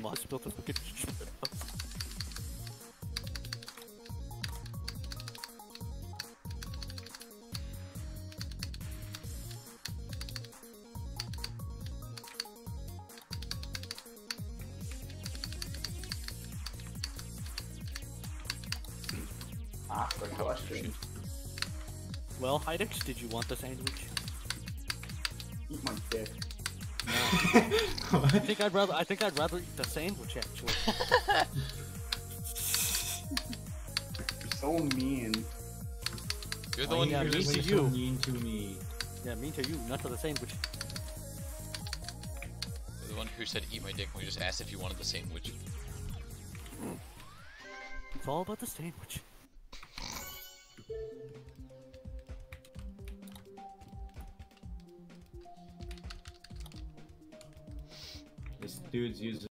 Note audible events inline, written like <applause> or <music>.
Moss built a fucking. Well, Hydix, did you want the sandwich? Eat my dick. <laughs> I think I'd rather. I think I'd rather eat the sandwich actually. You're so mean. You're the Oh, one yeah, who me just to so mean to me. yeah, mean to you, not to the sandwich. you're the one who said eat my dick when we just asked if you wanted the sandwich. It's all about the sandwich. This dude's using